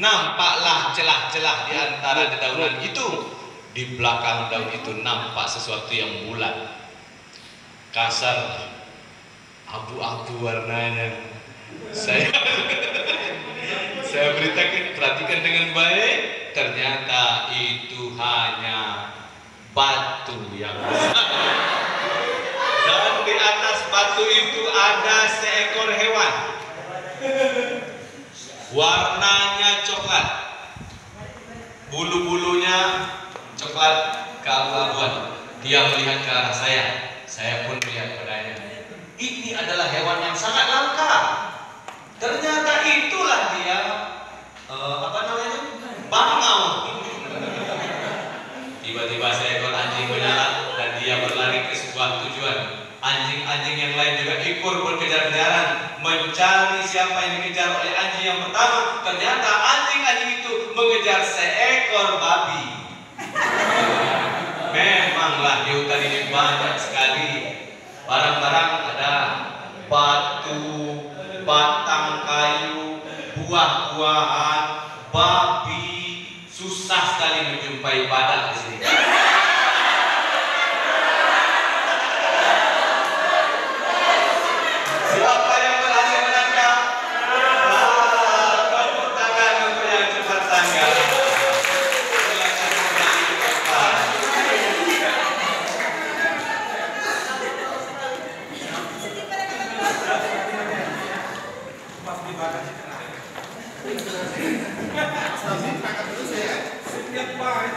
nampaklah celah-celah di antara dedaunan itu. Di belakang daun itu nampak sesuatu yang bulat, kasar, abu-abu warnanya. Saya saya beritakan perhatikan dengan baik, ternyata itu hanya batu yang besar. Dan di atas batu itu ada seekor hewan. Warnanya coklat. Bulu-bulunya coklat keabu-abuan. Dia melihat ke arah saya. Saya pun melihat padanya. Ini adalah hewan yang sangat langka. Ternyata itulah dia uh, apa namanya? Bangau. Tiba-tiba seekor Anjing-anjing yang lain juga ikut berkejar-kejaran mencari siapa yang dikejar oleh anjing yang pertama. Ternyata anjing-anjing itu mengejar seekor babi. Memanglah di hutan ini banyak sekali barang-barang ada batu, batang kayu, buah-buahan, babi. Susah sekali menjumpai badak di sini. Terima kasih terus ya. Setiap hari